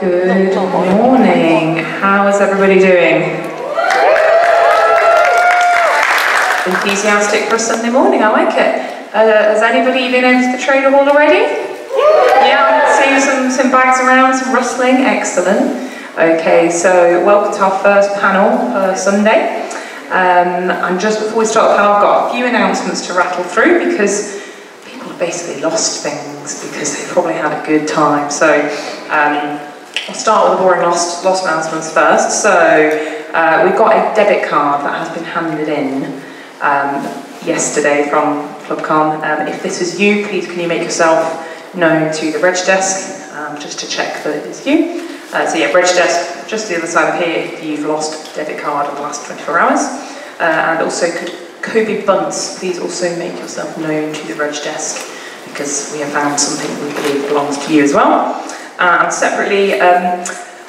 Good morning. How is everybody doing? Enthusiastic for a Sunday morning, I like it. Uh, has anybody been over to the Trader Hall already? Yeah, seeing some, some bags around, some rustling, excellent. Okay, so welcome to our first panel for Sunday. Um, and just before we start the panel, I've got a few announcements to rattle through because people have basically lost things because they probably had a good time. So um, I'll start with the boring lost, lost announcements first. So uh, we've got a debit card that has been handed in um, yesterday from Clubcon. Um, if this is you, please can you make yourself known to the reg desk um, just to check that it is you. Uh, so yeah, reg desk just the other side of here if you've lost debit card in the last 24 hours. Uh, and also could Kobe Bunce please also make yourself known to the reg desk because we have found something we believe belongs to you as well. And separately, um,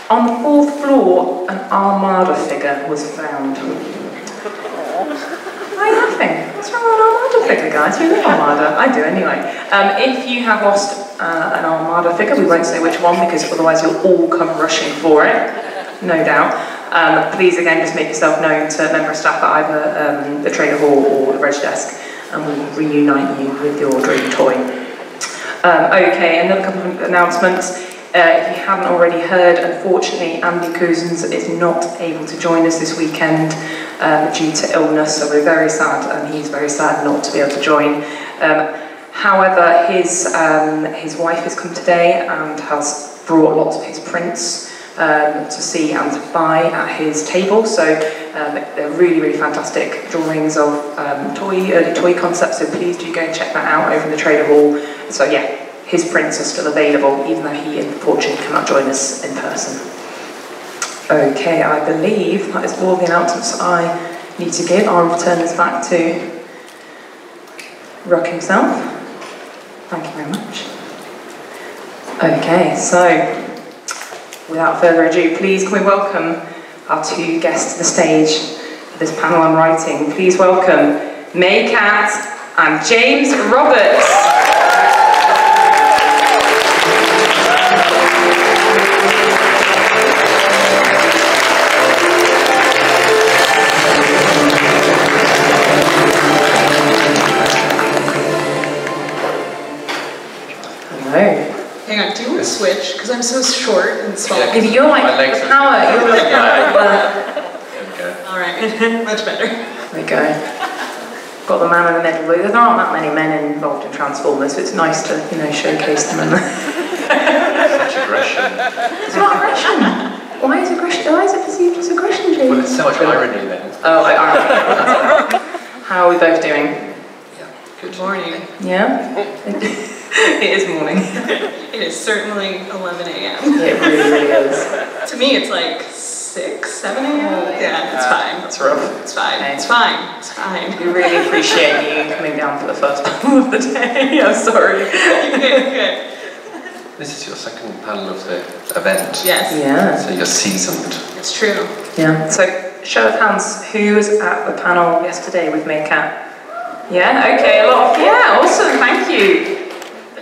on the fourth floor, an Armada figure was found. Why are you laughing? What's wrong with an Armada figure, guys? We love Armada. I do anyway. Um, if you have lost uh, an Armada figure, we won't say which one because otherwise you'll all come rushing for it, no doubt. Um, please again just make yourself known to a member of staff at either um, the Trader Hall or the Reg Desk and we'll reunite you with your dream toy. Um, okay, another couple of announcements. Uh, if you haven't already heard, unfortunately, Andy Cousins is not able to join us this weekend um, due to illness, so we're very sad, and he's very sad not to be able to join. Um, however, his, um, his wife has come today and has brought lots of his prints um, to see and to buy at his table. So um, they're really, really fantastic drawings of um, toy, early toy concepts. So please do go and check that out over in the Trader Hall. So yeah, his prints are still available, even though he unfortunately cannot join us in person. Okay, I believe that is all the announcements I need to give. I'll return this back to Ruck himself. Thank you very much. Okay, so without further ado, please can we welcome our two guests to the stage for this panel on writing. Please welcome Mae Catt and James Roberts. Switch because I'm so short and small. Yeah, you're like the power. You're like the. All right, much better. There we go. Got the man in the middle. There aren't that many men involved in Transformers, so it's nice to you know showcase them. And Such aggression. It's not aggression. Why is aggression? Why is it perceived as aggression, James? Well, it's so much irony then. Oh, I, irony. How are we both doing? Yeah, good morning. Yeah. it is morning. it is certainly 11 a.m. It really, really is. to me, it's like 6, 7 a.m. Yeah, it's fine. That's rough. It's fine. Okay. It's fine. It's fine. We really appreciate you coming down for the first panel of the day. I'm sorry. okay, This is your second panel of the event. Yes. Yeah. So you're seasoned. It's true. Yeah. So, show of hands, who was at the panel yesterday with Mae Catt? Yeah, okay, a lot of, yeah, awesome, thank you.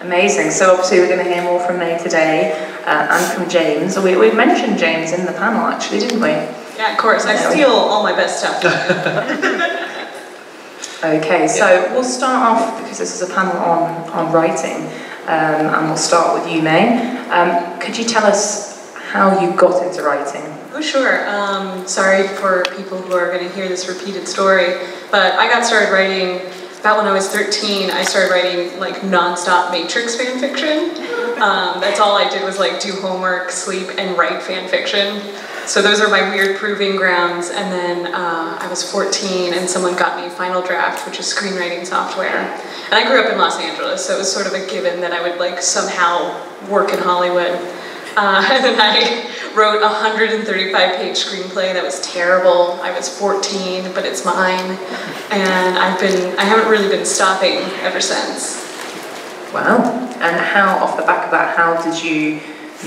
Amazing. So obviously we're going to hear more from Mae today uh, and from James. We, we mentioned James in the panel actually, didn't we? Yeah, of course. I steal all my best stuff. okay, so we'll start off, because this is a panel on, on writing, um, and we'll start with you, Mae. Um, could you tell us how you got into writing? Oh, sure. Um, sorry for people who are going to hear this repeated story, but I got started writing about when I was 13, I started writing like non-stop Matrix fan fiction. Um, that's all I did was like do homework, sleep, and write fan fiction. So those are my weird proving grounds. And then uh, I was 14 and someone got me Final Draft, which is screenwriting software. And I grew up in Los Angeles, so it was sort of a given that I would like somehow work in Hollywood. Uh, and then I wrote a 135 page screenplay that was terrible. I was 14, but it's mine. And I've been, I haven't really been stopping ever since. Wow. And how, off the back of that, how did you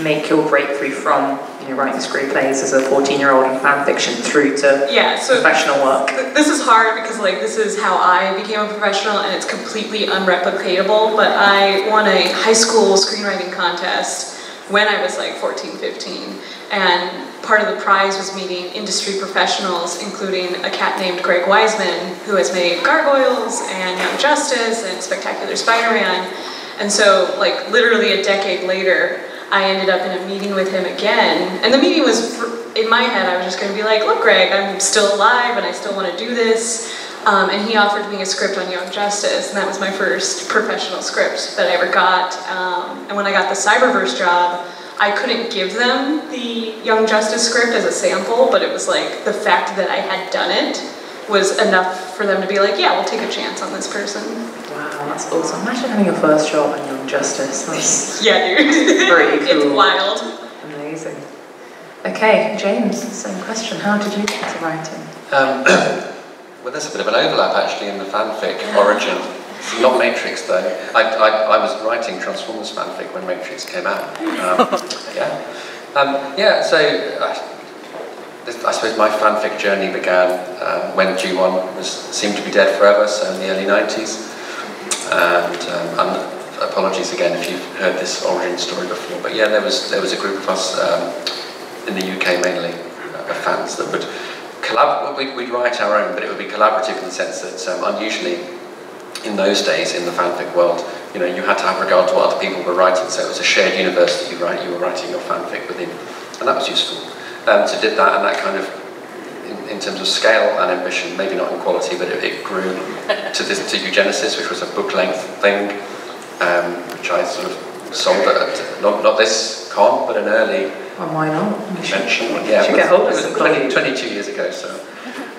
make your breakthrough from you know, writing screenplays as a 14 year old and fan fiction through to yeah, so professional work? Th this is hard because like this is how I became a professional and it's completely unreplicatable, but I won a high school screenwriting contest when I was like 14, 15. And part of the prize was meeting industry professionals, including a cat named Greg Weisman, who has made Gargoyles and Young Justice and Spectacular Spider-Man. And so, like, literally a decade later, I ended up in a meeting with him again. And the meeting was, in my head, I was just gonna be like, look, Greg, I'm still alive and I still wanna do this. Um, and he offered me a script on Young Justice, and that was my first professional script that I ever got. Um, and when I got the Cyberverse job, I couldn't give them the Young Justice script as a sample, but it was like the fact that I had done it was enough for them to be like, yeah, we'll take a chance on this person. Wow, that's awesome. Imagine having your first job on Young Justice. That's Yeah, dude. Pretty it's wild. amazing. Okay, James, same question. How did you get into writing? Um, well, there's a bit of an overlap actually in the fanfic origin. Not Matrix though. I, I, I was writing Transformers fanfic when Matrix came out. Um, yeah. Um, yeah, so I, this, I suppose my fanfic journey began um, when G1 was seemed to be dead forever, so in the early 90s. And, um, and apologies again if you've heard this origin story before, but yeah, there was there was a group of us um, in the UK mainly, uh, of fans that would collab. We'd, we'd write our own, but it would be collaborative in the sense that um, unusually in those days in the fanfic world, you know, you had to have regard to what other people were writing, so it was a shared universe that you write, you were writing your fanfic within, and that was useful. Um, so did that, and that kind of, in, in terms of scale and ambition, maybe not in quality, but it, it grew to this to Eugenesis, which was a book length thing, um, which I sort of sold at not, not this con, but an early Well, why not? You should, mention. Yeah, should it get was- hold of some 20, 22 years ago. So,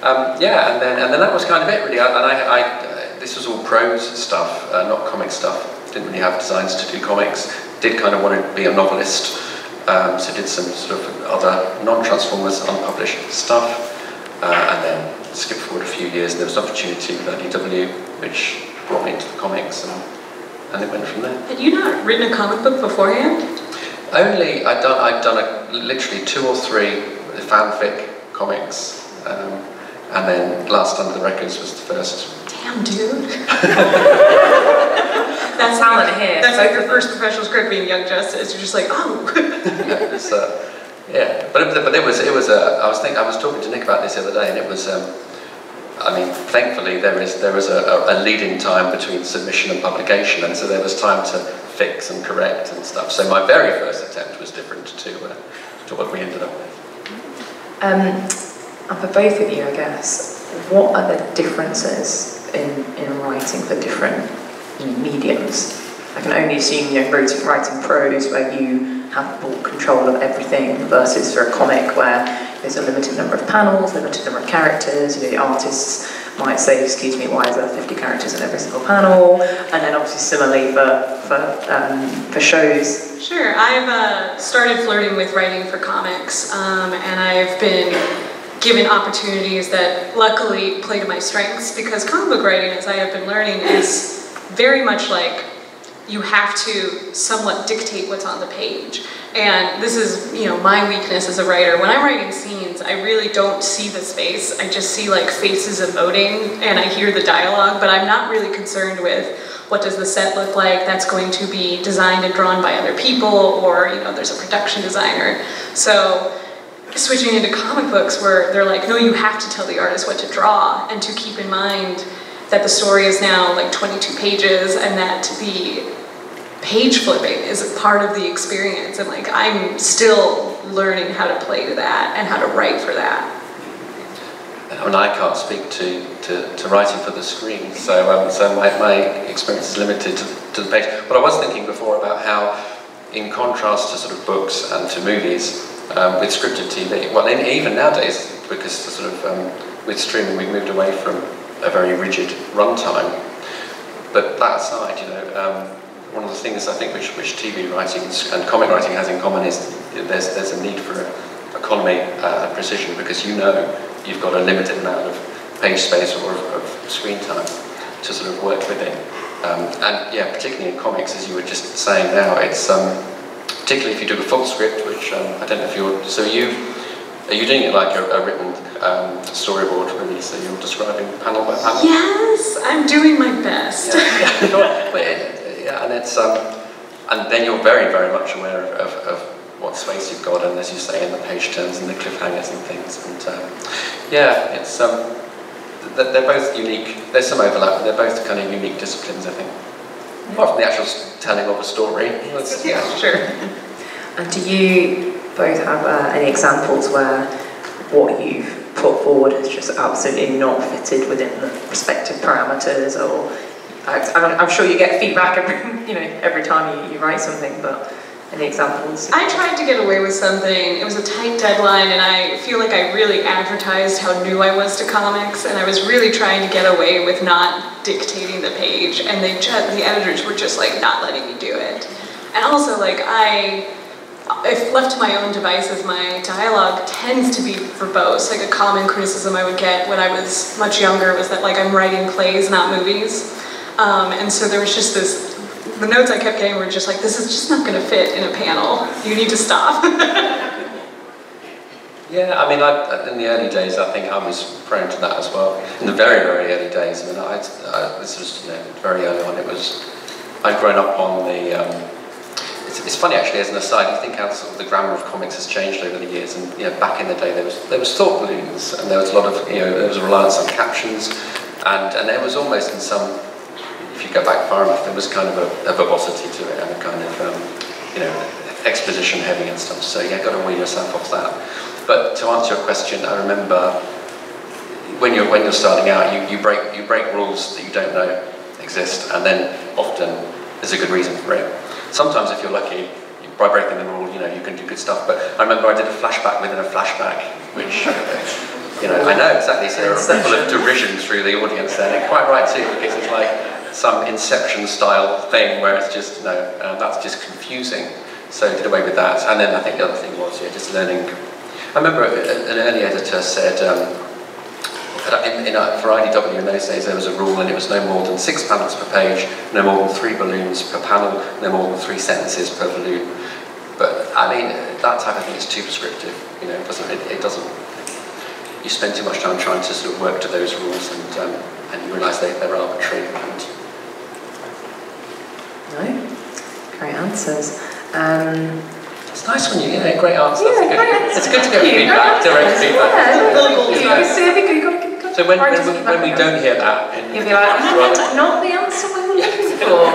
um, yeah, and then and then that was kind of it really. I- And I, I uh, this was all prose stuff, uh, not comic stuff. Didn't really have designs to do comics. Did kind of want to be a novelist, um, so did some sort of other non-Transformers unpublished stuff, uh, and then skip forward a few years. And there was an opportunity with IDW, which brought me into the comics, and and it went from there. Had you not written a comic book beforehand? Only I'd done I'd done a, literally two or three fanfic comics, um, and then Last Stand of the Wreckers was the first. Damn, dude. That's Talent like, here, That's like your first professional script being Young Justice. You're just like, oh. yeah, it was, uh, yeah, but it, but it was it was uh, I was think I was talking to Nick about this the other day, and it was. Um, I mean, thankfully there is there is a, a, a lead-in time between submission and publication, and so there was time to fix and correct and stuff. So my very first attempt was different to uh, to what we ended up with. Um, and for both of you, I guess, what are the differences in, in writing for different you know, mediums? I can only assume you're writing, writing prose where you have full control of everything versus for a comic where there's a limited number of panels, limited number of characters, you know, the artists might say, excuse me, why is there 50 characters in every single panel? And then obviously similarly for, for, um, for shows, Sure, I've uh, started flirting with writing for comics, um, and I've been given opportunities that luckily play to my strengths because comic book writing, as I have been learning, is very much like you have to somewhat dictate what's on the page. And this is, you know, my weakness as a writer. When I'm writing scenes, I really don't see the space. I just see like faces emoting and I hear the dialogue, but I'm not really concerned with what does the set look like that's going to be designed and drawn by other people or, you know, there's a production designer. So switching into comic books where they're like, no, you have to tell the artist what to draw and to keep in mind that the story is now like 22 pages and that the page flipping is a part of the experience and like I'm still learning how to play to that and how to write for that. I mean, I can't speak to, to, to writing for the screen, so um, so my, my experience is limited to, to the page. But I was thinking before about how, in contrast to sort of books and to movies, um, with scripted TV, well, in, even nowadays, because the sort of um, with streaming we've moved away from a very rigid runtime. But that aside, you know, um, one of the things I think which, which TV writing and comic writing has in common is there's there's a need for economy uh, and precision because you know you've got a limited amount of page space or of, of screen time to sort of work within. Um, and yeah, particularly in comics, as you were just saying now, it's um, particularly if you do a full script, which um, I don't know if you're. So you are you doing it like a, a written um, storyboard really? So you're describing panel by panel. Yes, I'm doing my best. Yeah, yeah. Yeah, and it's um, and then you're very, very much aware of, of, of, what space you've got, and as you say, in the page turns and the cliffhangers and things. And um, yeah, it's um, they're both unique. There's some overlap, but they're both kind of unique disciplines, I think. Apart from the actual telling of a story. That's, yeah, sure. And do you both have uh, any examples where what you've put forward is just absolutely not fitted within the respective parameters or I'm sure you get feedback every, you know, every time you, you write something, but any examples? I tried to get away with something. It was a tight deadline, and I feel like I really advertised how new I was to comics, and I was really trying to get away with not dictating the page, and they just, the editors were just like not letting me do it. And also, like I, if left to my own devices, my dialogue tends to be verbose. Like a common criticism I would get when I was much younger was that like I'm writing plays, not movies. Um, and so there was just this the notes I kept getting were just like, this is just not going to fit in a panel. You need to stop. yeah, I mean, I, in the early days, I think I was prone to that as well. In the very, very early days, I mean, I, I, this was, you know, very early on, it was, I'd grown up on the, um, it's, it's, funny actually, as an aside, you think how sort of the grammar of comics has changed over the years, and you know, back in the day there was there was thought balloons, and there was a lot of, you know, there was a reliance on captions, and, and there was almost in some if you go back far enough, there was kind of a, a verbosity to it and a kind of, um, you know, exposition heavy and stuff. So yeah, got to wean yourself off that. But to answer your question, I remember when you're when you're starting out, you, you break you break rules that you don't know exist, and then often there's a good reason for it. Sometimes, if you're lucky, by breaking the rule, you know you can do good stuff. But I remember I did a flashback within a flashback, which you know I know exactly. So are full of derision through the audience there, and quite right too, because it's like some Inception style thing where it's just, no, uh, that's just confusing. So did away with that. And then I think the other thing was, yeah, just learning. I remember an early editor said, um, in, in a, for IDW in those days there was a rule and it was no more than six panels per page, no more than three balloons per panel, no more than three sentences per balloon. But I mean, that type of thing is too prescriptive. You know, it doesn't. It, it doesn't. You spend too much time trying to sort of work to those rules, and um, and you realise they, they're arbitrary. And no? Great answers. Um, it's nice when you, get great answers. Yeah, great answers. It's good to get feedback, direct feedback. Yeah, so when, when, we, when we don't hear that, in, you'll be like, not the answer we were looking for.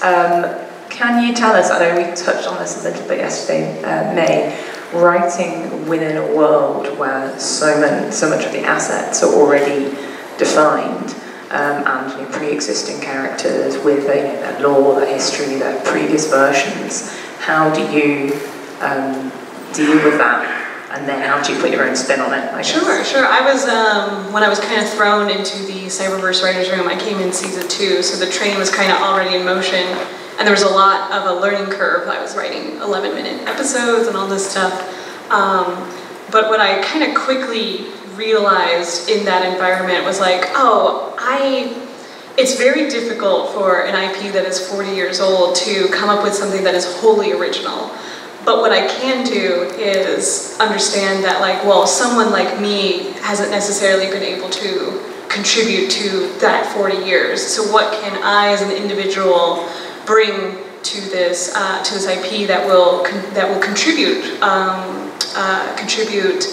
um, can you tell us, I know we touched on this a little bit yesterday, uh, Mae, writing within a world where so, many, so much of the assets are already defined, um, and you know, pre-existing characters with you know, their lore, their history, their previous versions. How do you um, deal with that? And then how do you put your own spin on it? Sure, sure. I was, um, when I was kind of thrown into the Cyberverse Writers Room, I came in season two, so the train was kind of already in motion. And there was a lot of a learning curve. I was writing 11 minute episodes and all this stuff. Um, but what I kind of quickly realized in that environment was like, oh, I it's very difficult for an IP that is 40 years old to come up with something that is wholly original. But what I can do is understand that like, well, someone like me hasn't necessarily been able to contribute to that 40 years. So what can I as an individual bring to this uh, to this IP that will that will contribute um, uh, contribute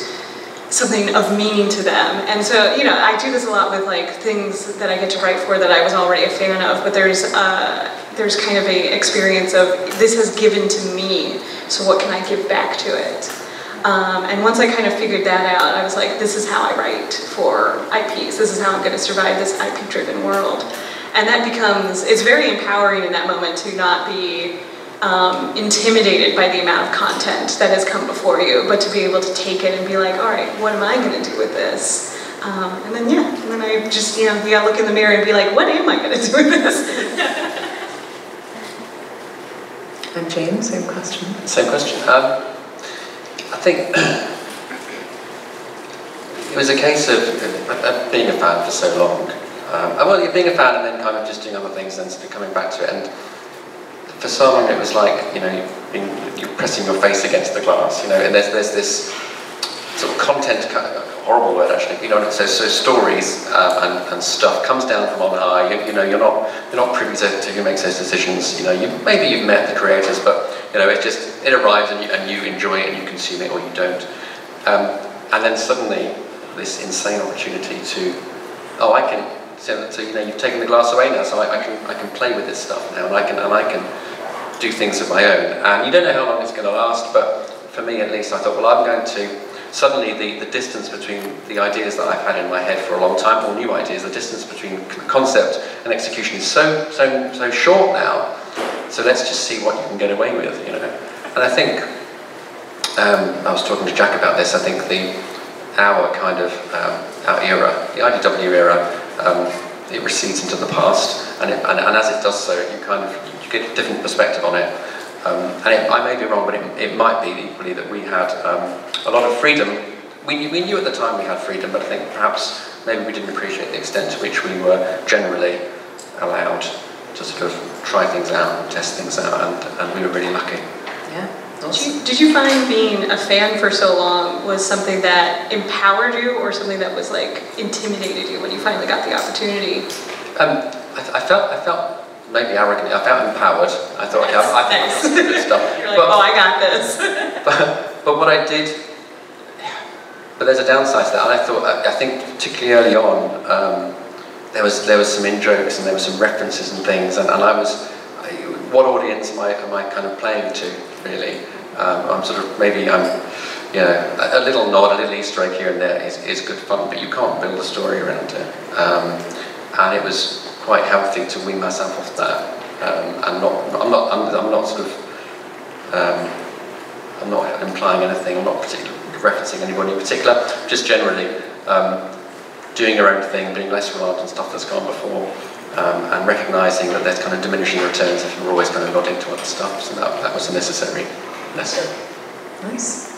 something of meaning to them. And so, you know, I do this a lot with like things that I get to write for that I was already a fan of, but there's uh, there's kind of a experience of this has given to me, so what can I give back to it? Um, and once I kind of figured that out, I was like, this is how I write for IPs. This is how I'm going to survive this IP-driven world. And that becomes, it's very empowering in that moment to not be um, intimidated by the amount of content that has come before you, but to be able to take it and be like, all right, what am I going to do with this? Um, and then, yeah, and then I just, you know, you gotta look in the mirror and be like, what am I going to do with this? and James, same question. Same question. Um, I think it was a case of uh, being a fan for so long. Um, well, being a fan and then kind of just doing other things and then coming back to it. And for so long it was like, you know, you're pressing your face against the glass, you know, and there's, there's this sort of content, horrible word actually. You know, so, so stories um, and, and stuff comes down from on high. You, you know, you're not you're not privy to, to who makes those decisions. You know, you maybe you've met the creators, but you know, it just it arrives and you, and you enjoy it and you consume it or you don't. Um, and then suddenly this insane opportunity to, oh, I can. So, so you know, you've taken the glass away now, so I, I can I can play with this stuff now, and I can and I can do things of my own. And you don't know how long it's going to last, but for me at least, I thought, well, I'm going to suddenly the, the distance between the ideas that I've had in my head for a long time, or new ideas, the distance between concept and execution is so, so, so short now. So let's just see what you can get away with, you know. And I think, um, I was talking to Jack about this, I think the, our kind of, um, our era, the IDW era, um, it recedes into the past, and, it, and, and, as it does so, you kind of, get different perspective on it. Um, and it, I may be wrong, but it, it might be equally that we had um, a lot of freedom. We, we knew at the time we had freedom, but I think perhaps maybe we didn't appreciate the extent to which we were generally allowed to sort of try things out and test things out, and, and we were really lucky. Yeah. Did you, did you find being a fan for so long was something that empowered you or something that was like intimidated you when you finally got the opportunity? Um, I, I, felt I felt maybe arrogant. I felt empowered. I thought, yeah, I, think this good stuff. You're like, but, oh, I got this. but, but what I did, but there's a downside to that. And I thought, I, I think particularly early on, um, there was there was some in jokes and there were some references and things, and, and I was, I, what audience am I am I kind of playing to really? Um, I'm sort of maybe I'm, you know, a, a, little nod, a little Easter egg here and there is, is good fun, but you can't build a story around it. Um, and it was quite healthy to wean myself off that um, and not, I'm not, I'm, I'm not sort of, um, I'm not implying anything, I'm not particularly referencing anybody in particular, just generally um, doing your own thing, being less reliant on stuff that's gone before, um, and recognising that there's kind of diminishing returns if you're always kind of nodding to other stuff, so that, that was a necessary lesson. Nice.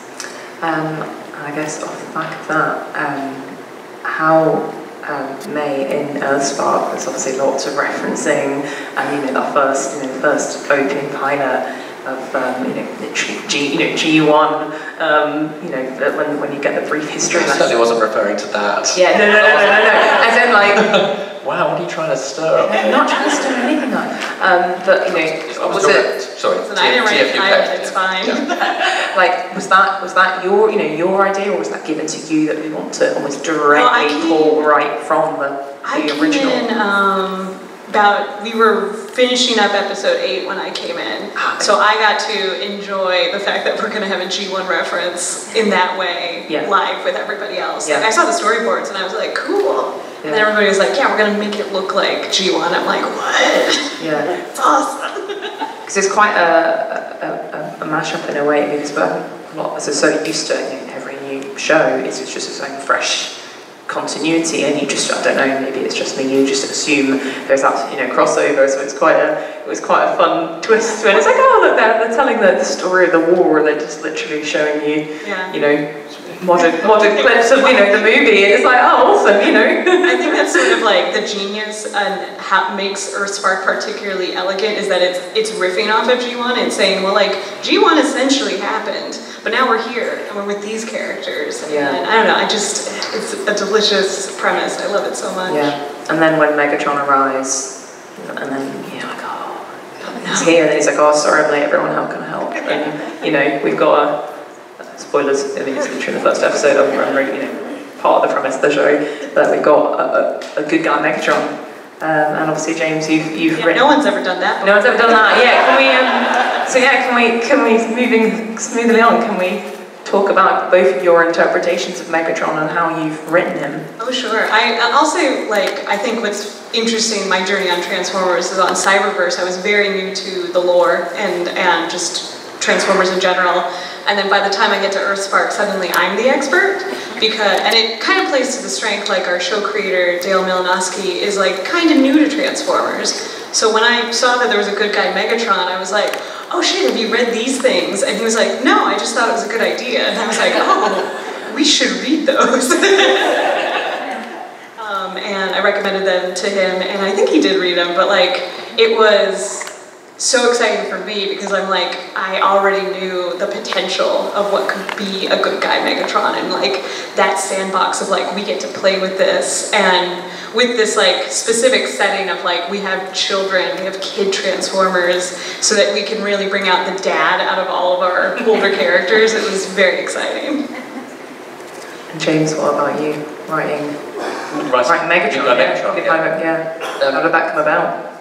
Um, I guess off the back of that, um, how um, Mae in Earthspark, there's obviously lots of referencing, and you know that first, you know, first opening pilot of um, you know G, you know G1, um, you know when when you get the brief history. I certainly wasn't referring to that. Yeah, no, no, no, no, no, no. As in like. wow, what are you trying to stir? I'm not trying to stir anything up. Um, but you know, was, was it? Sorry, it's an TF, It's fine. Yeah. like, was that was that your you know your idea, or was that given to you that we want to almost directly well, pull right from the, the I original? Came in, um, about we were finishing up episode eight when I came in, ah, so I got to enjoy the fact that we're going to have a G1 reference in that way yeah. live with everybody else. Yeah. Like I saw the storyboards and I was like, cool. Yeah. And everybody was like, yeah, we're going to make it look like G1. I'm like, what? Yeah. it's awesome. Because it's quite a, a, a, a mashup in a way because we're not so used to every new show, it's, it's just its own fresh continuity and you just I don't know maybe it's just me you just assume there's that you know crossover so it's quite a it was quite a fun twist when it's like oh look they're, they're telling the, the story of the war and they're just literally showing you yeah. you know modern modern clips of you know the movie. And it's like oh awesome you know. I think that's sort of like the genius and how makes Earthspark particularly elegant is that it's it's riffing off of G1 and saying well like G1 essentially happened but now we're here and we're with these characters. And, yeah. and I don't know, I just, it's a delicious premise. I love it so much. Yeah. And then when Megatron arrives, and then you're like, oh, he's here. And then he's like, oh, sorry, I'm late, everyone, how can I help? And, you know, we've got a, spoilers, I mean, it's literally in the first episode, I'm, I'm really, you know, part of the premise of the show, that we've got a, a, a good guy Megatron um, and obviously, James, you've, you've yeah, written. No one's ever done that. Before. No one's ever done that. Yeah. Can we? Um, so yeah, can we? Can we? Moving smoothly on. Can we talk about both of your interpretations of Megatron and how you've written him? Oh sure. I I'll say like I think what's interesting my journey on Transformers is on Cyberverse. I was very new to the lore and and just Transformers in general. And then by the time I get to Earthspark, suddenly I'm the expert because, and it kind of plays to the strength like our show creator, Dale Malinowski, is like kind of new to Transformers. So when I saw that there was a good guy Megatron, I was like, oh shit, have you read these things? And he was like, no, I just thought it was a good idea. And I was like, oh, we should read those. um, and I recommended them to him, and I think he did read them, but like, it was so exciting for me because I'm like, I already knew the potential of what could be a good guy Megatron and like that sandbox of like, we get to play with this and with this like specific setting of like, we have children, we have kid Transformers so that we can really bring out the dad out of all of our older characters. It was very exciting. And James, what about you? Writing, Right, writing Megatron, yeah. Megatron, yeah. Yeah. Um, How did that come about?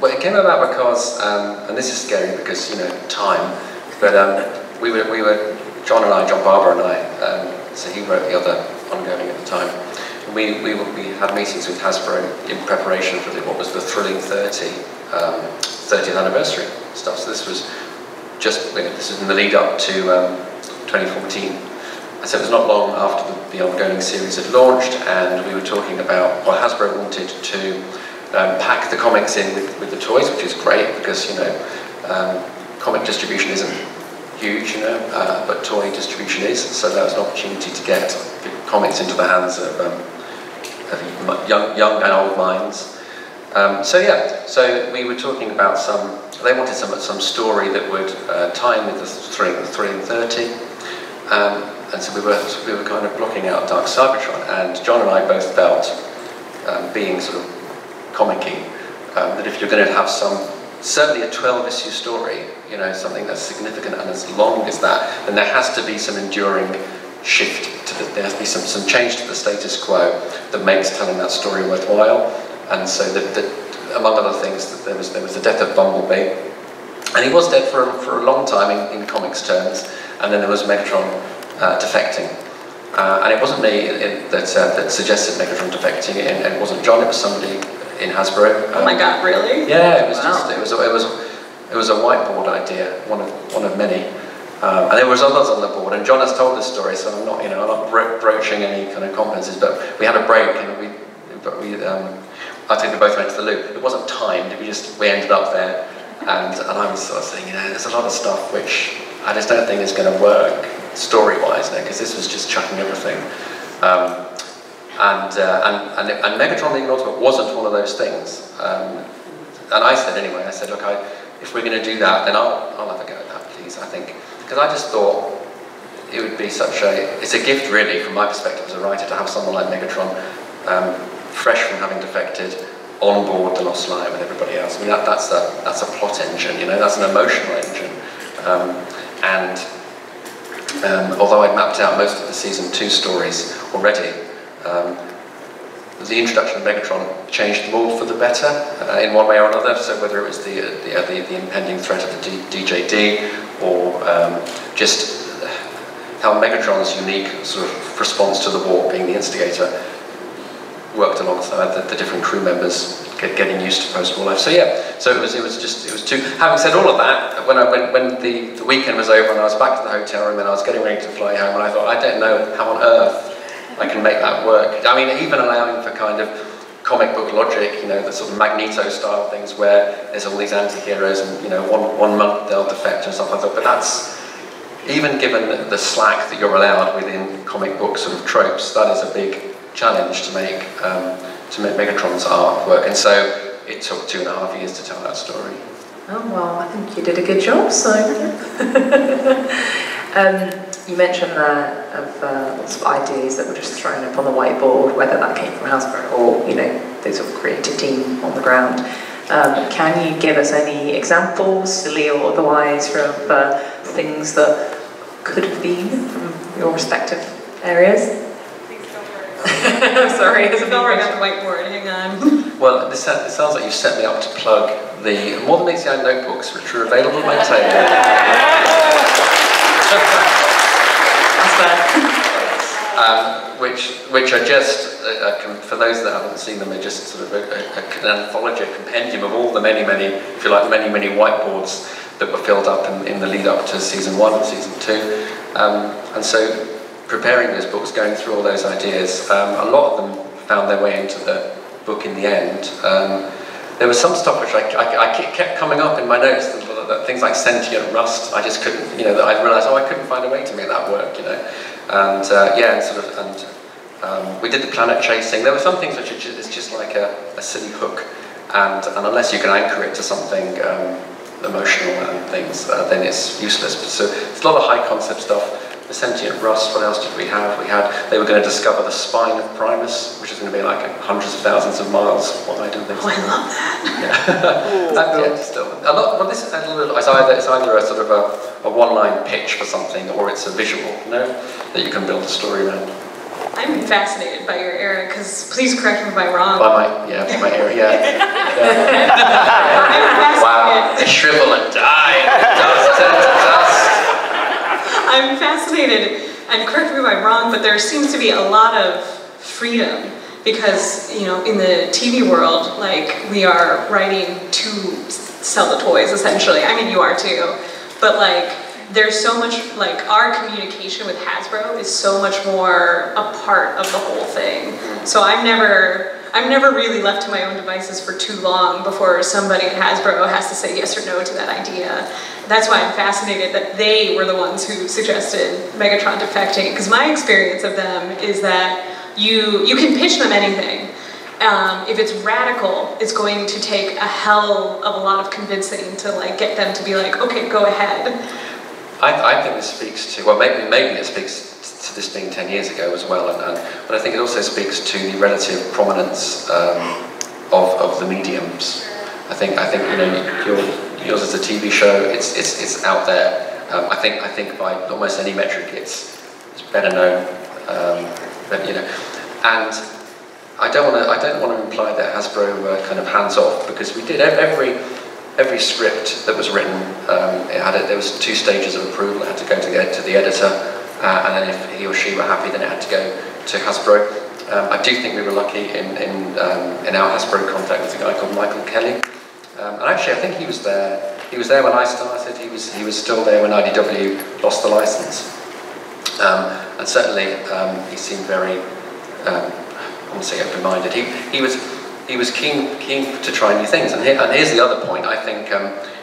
Well, it came about because, um, and this is scary because you know time, but um, we were we were John and I, John Barber and I, um, so he wrote the other ongoing at the time. And we we we had meetings with Hasbro in preparation for the, what was the thrilling 30 um, 30th anniversary stuff. So this was just you know this is in the lead up to um, 2014. And so it was not long after the, the ongoing series had launched, and we were talking about well, Hasbro wanted to um, pack the comics in with, with the toys, which is great because you know um, comic distribution isn't huge, you know, uh, but toy distribution is. So that was an opportunity to get the comics into the hands of, um, of young, young and old minds. Um, so yeah, so we were talking about some. They wanted some some story that would uh, tie in with the thrilling, the thrilling thirty. Um, and so we were, we were kind of blocking out Dark Cybertron, and John and I both felt, um, being sort of comic-y, um, that if you're going to have some, certainly a 12-issue story, you know, something that's significant and as long as that, then there has to be some enduring shift, to the, there has to be some, some change to the status quo that makes telling that story worthwhile. And so, among other things, that there was, there was the death of Bumblebee, and he was dead for, for a long time in, in comics terms, and then there was Megatron uh, defecting. Uh, and it wasn't me in, that, uh, that suggested Megatron defecting, and it wasn't John, it was somebody in Hasbro. Oh my god, really? Yeah, it was Wow. just, it was, a- it was, it was a whiteboard idea, one of, one of many. Um, and there was others on the board, and John has told this story, so I'm not, you know, I'm not bro- broaching any kind of confidences, but we had a break, and we, but we, um, I think we both went to the loop. It wasn't timed, we just, we ended up there, and, and I was sort of saying, you know, there's a lot of stuff which I just don't think is going to work story-wise, now, because this was just chucking everything. Um, and, uh, and, and, and Megatron the Ultimate wasn't one of those things. Um, and I said anyway, I said, look, I, if we're going to do that, then I'll, I'll have a go at that, please, I think. Because I just thought it would be such a, it's a gift really, from my perspective as a writer, to have someone like Megatron, um, fresh from having defected, on board the Lost Light with everybody else. I mean, that, that's, a, that's a plot engine, you know, that's an emotional engine. Um, and um, although I'd mapped out most of the season two stories already, um, the introduction of Megatron changed them all for the better uh, in one way or another. So whether it was the uh, the, uh, the, the impending threat of the D- DJD or um, just how Megatron's unique sort of response to the war, being the instigator, worked alongside the, the different crew members get, getting used to post-war life. So yeah, so it was it was just it was two. Having said all of that, when I when, when the, the weekend was over and I was back to the hotel room and I was getting ready to fly home, and I thought I don't know how on earth I can make that work. I mean, even allowing for kind of comic book logic, you know, the sort of Magneto style things where there's all these anti-heroes and, you know, one, one month they'll defect and stuff like that. But that's, even given the, slack that you're allowed within comic book sort of tropes, that is a big challenge to make, um, to make Megatron's art work. And so it took two and a half years to tell that story. Oh, well, I think you did a good job, so. um, you mentioned there of uh, lots of ideas that were just thrown up on the whiteboard, whether that came from Hasbro or, you know, the sort of creative team on the ground. Um, can you give us any examples, silly or otherwise, from uh, things that could have been from your respective areas? Sorry, there's a I've already big got the whiteboard, hang on. Well, this, this sounds like you've set me up to plug the More Than Meets the Eye notebooks, which are available at my table. um, which, which are just, uh, uh, for those that haven't seen them, they're just sort of a, a, an anthology, a compendium of all the many, many, if you like, many, many whiteboards that were filled up in, in the lead up to season one and season two. Um, and so preparing those books, going through all those ideas, um, a lot of them found their way into the book in the end. Um, there was some stuff which I, I, I kept coming up in my notes, things like sentient rust, I just couldn't, you know, I realised, oh, I couldn't find a way to make that work, you know. And uh, yeah, and sort of, and um, we did the planet chasing. There were some things which are it's just like a, a silly hook, and, and unless you can anchor it to something um, emotional and things, uh, then it's useless. So it's a lot of high concept stuff. The sentient rust, what else did we have? We had, they were going to discover the spine of Primus, which is going to be like hundreds of thousands of miles wide and things. Oh, I love that. Yeah. that, yeah, still. A lot, well, this is a little, it's either, it's either a sort of a, a one-line pitch for something or it's a visual, you know, that you can build a story around. I'm fascinated by your era, because please correct me if I'm wrong. By my, yeah, by my era, yeah. I'm Wow, fascinated. shrivel and die, dust and dust. I'm fascinated, and correct me if I'm wrong, but there seems to be a lot of freedom because, you know, in the TV world, like, we are writing to sell the toys, essentially. I mean, you are too. But, like, there's so much, like, our communication with Hasbro is so much more a part of the whole thing. So I'm never, I'm never really left to my own devices for too long before somebody at Hasbro has to say yes or no to that idea. That's why I'm fascinated that they were the ones who suggested Megatron defecting, because my experience of them is that you, you can pitch them anything. Um, if it's radical, it's going to take a hell of a lot of convincing to like get them to be like, okay, go ahead. I, I think this speaks to, well, maybe, maybe it speaks to this being 10 years ago as well, and, and, but I think it also speaks to the relative prominence um, of, of the mediums. I think, I think you know, your, yours is a TV show, it's, it's, it's out there. Um, I, think, I think by almost any metric it's, it's better known, um, but, you know, and I don't want to, I don't want to imply that Hasbro were kind of hands off, because we did every, every script that was written, um, it had a, there was two stages of approval. It had to go to the, to the editor, uh, and then if he or she were happy, then it had to go to Hasbro. Um, I do think we were lucky in, in, um, in our Hasbro contact with a guy called Michael Kelly. Um, and actually, I think he was there. He was there when I started. He was he was still there when IDW lost the license. Um, and certainly, um, he seemed very, um, I wouldn't say open-minded. He he was he was keen keen to try new things. And, here, and here's the other point. I think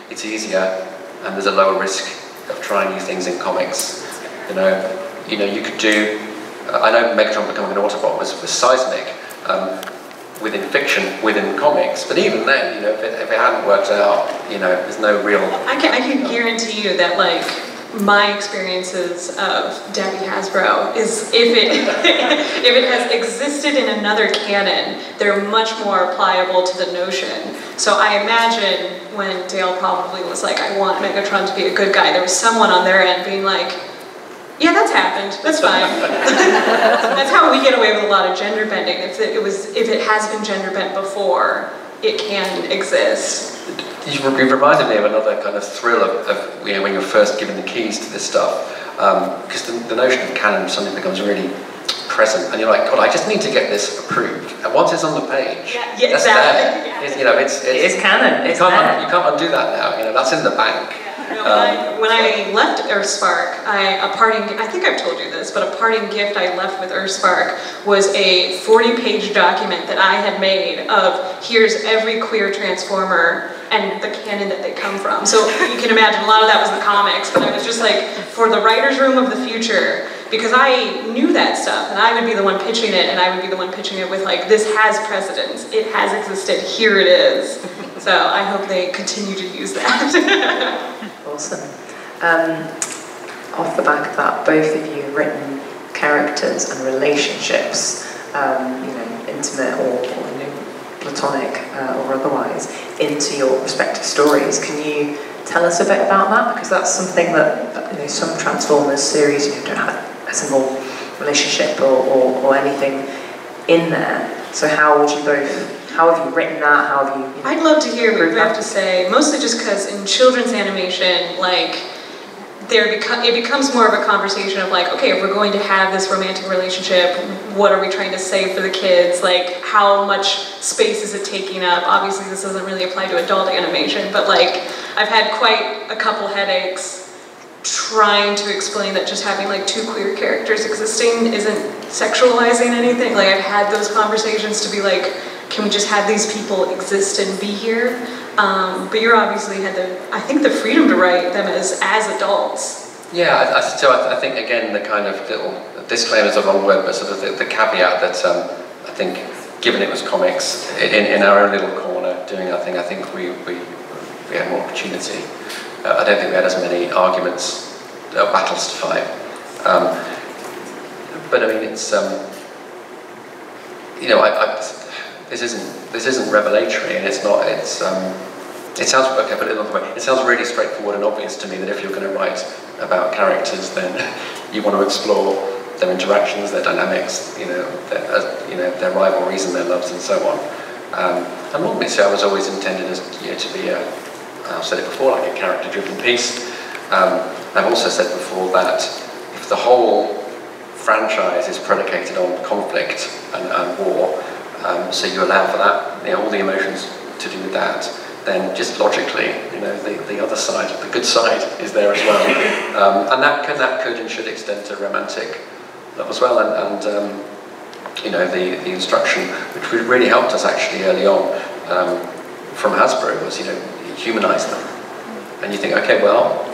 it's easier and there's a lower risk of trying new things in comics. You know, you know, you could do. Uh, I know Megatron becoming an Autobot was, was seismic um, within fiction, within comics. But even then, you know, if it, if it hadn't worked out, you know, there's no real. I can, I can guarantee you that like my experiences of Debbie Hasbro is if it if it has existed in another canon, they're much more pliable to the notion. So I imagine when Dale probably was like, I want Megatron to be a good guy, there was someone on their end being like, yeah, that's happened. That's fine. that's how we get away with a lot of gender bending. If it, it was if it has been gender bent before, it can exist. You you reminded me of another kind of thrill of, of you know, when you're first given the keys to this stuff, um, because the, the notion of canon suddenly becomes really present, and you're like, God, I just need to get this approved. And once it's on the page, Yeah, yeah, that's exactly. there. It's, you know, it's, It it's is canon, you it's can't, un- there. you can't undo that now. You know, that's in the bank. Know, when, I, left Earthspark, I, a parting, I think I've told you this, but a parting gift I left with Earthspark was a 40 page document that I had made of here's every queer transformer and the canon that they come from. So you can imagine a lot of that was the comics, but I was just like, for the writer's room of the future, because I knew that stuff and I would be the one pitching it and I would be the one pitching it with like, this has precedence, it has existed, here it is. So I hope they continue to use that. Awesome. Um, off the back of that, both of you written characters and relationships, um, you know, intimate or, or you know, platonic uh, or otherwise, into your respective stories. Can you tell us a bit about that? Because that's something that you know, some Transformers series you know, don't have a single relationship or, or, or anything in there. So how would you both How have you written that? How have you? you know, I'd love to hear what you have to say, mostly just because in children's animation, like, there beco- it becomes more of a conversation of like, okay, if we're going to have this romantic relationship, what are we trying to say for the kids? Like, how much space is it taking up? Obviously, this doesn't really apply to adult animation, but like, I've had quite a couple headaches trying to explain that just having like two queer characters existing isn't sexualizing anything. Like, I've had those conversations to be like, can we just have these people exist and be here? Um, but you're obviously had the, I think, the freedom to write them as as adults. Yeah, I, I, so I, I think again the kind of little disclaimer is a wrong word, but sort of the, the caveat that um, I think, given it was comics, in, in our own little corner doing our thing, I think we, we, we had more opportunity. Uh, I don't think we had as many arguments, or battles to fight. Um, but I mean, it's um, you know, I, I, this isn't this isn't revelatory, and it's not. It's um, it sounds okay, but another way. It sounds really straightforward and obvious to me that if you're going to write about characters, then you want to explore their interactions, their dynamics, you know, their, uh, you know, their rivalries and their loves and so on. Um, and obviously, I was always intended as you know, to be a, I've said it before, like a character-driven piece. Um, I've also said before that if the whole franchise is predicated on conflict and, and war, um, so you allow for that, you know, all the emotions to do with that, then just logically, you know, the, the other side, the good side, is there as well. Um, and that can, that could and should extend to romantic love as well. And, and um, you know, the, the instruction, which really helped us actually early on um, from Hasbro, was, you know, humanize them. And you think, okay, well,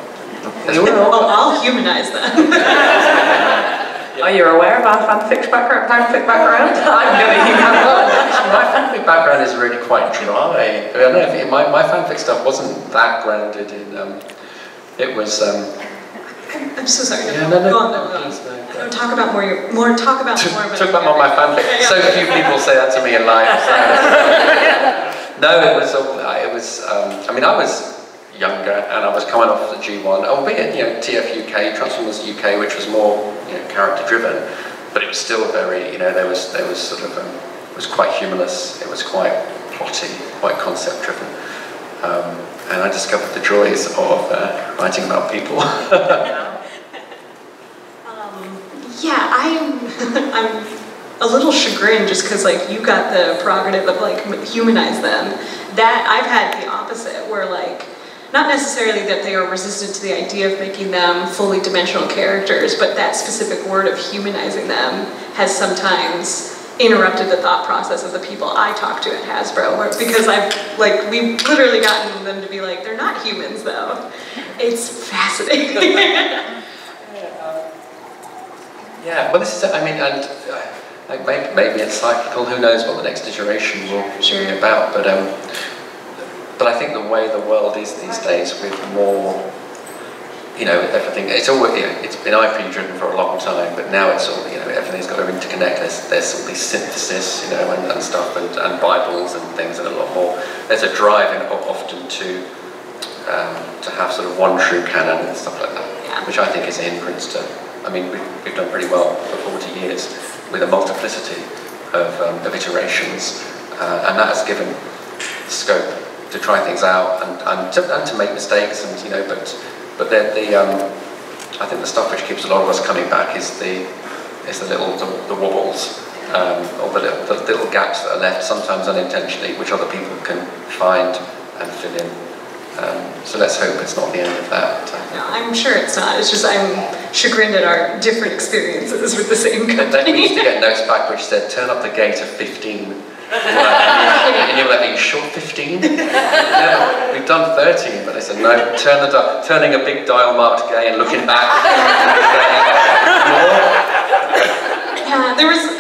oh, I'll humanize them. Are you aware of our fanfic background? Fanfic background? I'm going to humanize My fanfic background is really quite dry. I, don't know if it, my, my fanfic stuff wasn't that grounded in. Um, it was. Um, I'm so sorry. Yeah, no, no, go on, no, go on. No, no, talk about more. Your, more. Talk about more. About talk about more my fanfic. Yeah, yeah. So few people say that to me in life. So. no, it was. It was. Um, I mean, I was younger and I was coming off the G1, albeit you know TF UK, Transformers UK, which was more you know, character driven, but it was still very you know there was there was sort of um, it was quite humorless, it was quite plotty, quite concept driven, um, and I discovered the joys of uh, writing about people. um, yeah, I'm I'm a little chagrined just because like you got the prerogative of like humanize them. That I've had the opposite where like not necessarily that they are resistant to the idea of making them fully dimensional characters, but that specific word of humanizing them has sometimes interrupted the thought process of the people I talk to at Hasbro, because I've, like, we've literally gotten them to be like, they're not humans though. It's fascinating. yeah, well this is, I mean, and uh, like maybe, maybe it's cyclical, who knows what the next iteration will sure. be about, but um, but I think the way the world is these days, with more, you know, everything, it's always, you know, it's been IP driven for a long time, but now it's all, you know, everything's got to interconnect. There's, there's all these synthesis, you know, and, and stuff, and, and Bibles and things, and a lot more. There's a drive in, often to um, to have sort of one true canon and stuff like that, yeah. which I think is a hindrance to. I mean, we've, we've done pretty well for 40 years with a multiplicity of, um, of iterations, uh, and that has given scope to try things out and, and, to, and to make mistakes and you know but but then the um, I think the stuff which keeps a lot of us coming back is the is the little the, the wobbles um, or the little, the little gaps that are left sometimes unintentionally which other people can find and fill in um, so let's hope it's not the end of that. No, I'm sure it's not. It's just I'm chagrined at our different experiences with the same company. Then we used to get notes back which said, turn up the gate of 15 and you were like, are you sure 15? yeah, we've done 13, but they said, no, turn the dial, turning a big dial marked gay and looking back. yeah, there was...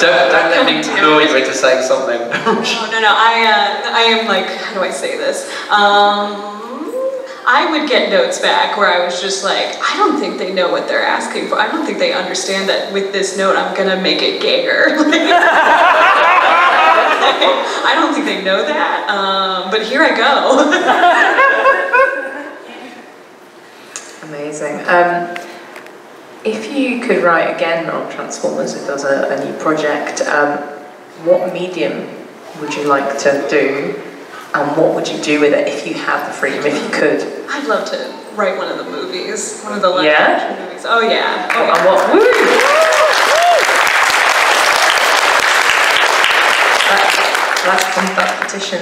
don't, don't let me lure you into saying something. no, no, no, I, uh, I am like, how do I say this? Um, I would get notes back where I was just like, I don't think they know what they're asking for. I don't think they understand that with this note I'm gonna make it gayer. I don't think they know that, um, but here I go. Amazing. Um, if you could write again on Transformers, if there's a, a new project, um, what medium would you like to do and what would you do with it if you had the freedom, if you could? I'd love to write one of the movies, one of the live yeah? action movies. Oh yeah. Oh, yeah. And what? Woo! That petition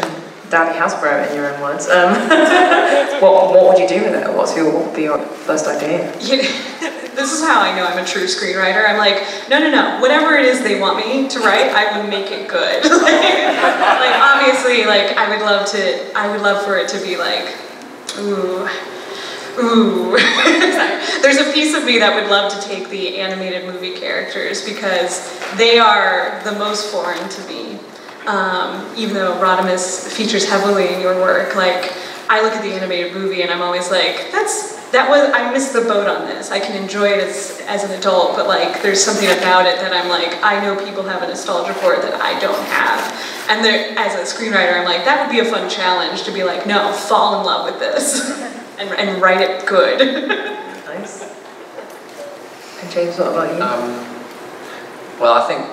Daddy Hasbro in your own words. Um, what, what would you do with it? What's your, what would be your first idea? this is how I know I'm a true screenwriter. I'm like, no, no, no. Whatever it is they want me to write, I would make it good. like, like, obviously, like I would love to. I would love for it to be like, ooh. Ooh. There's a piece of me that would love to take the animated movie characters because they are the most foreign to me Um, even though Rodimus features heavily in your work, like I look at the animated movie and I'm always like, that's that was I missed the boat on this. I can enjoy it as as an adult, but like there's something about it that I'm like I know people have a nostalgia for it that I don't have. And there, as a screenwriter, I'm like that would be a fun challenge to be like, no, fall in love with this and, and write it good. nice. And James, what about you? Um, well, I think